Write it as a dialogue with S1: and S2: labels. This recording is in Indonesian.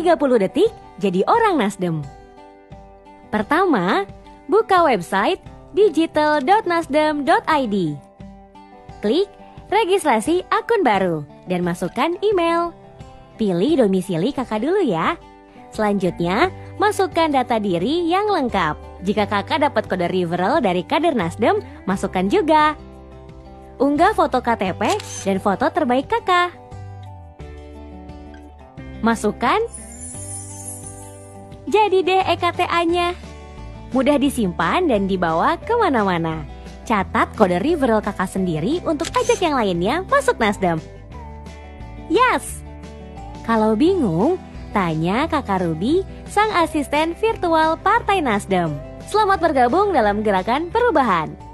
S1: 30 detik jadi orang Nasdem. Pertama, buka website digital.nasdem.id. Klik registrasi akun baru dan masukkan email. Pilih domisili kakak dulu ya. Selanjutnya, masukkan data diri yang lengkap. Jika kakak dapat kode referral dari kader Nasdem, masukkan juga. Unggah foto KTP dan foto terbaik kakak. Masukkan. Jadi deh EKTA-nya. Mudah disimpan dan dibawa ke mana-mana. Catat kode referral kakak sendiri untuk ajak yang lainnya masuk Nasdem. Yes! Kalau bingung, tanya kakak Ruby, sang asisten virtual Partai Nasdem. Selamat bergabung dalam gerakan perubahan.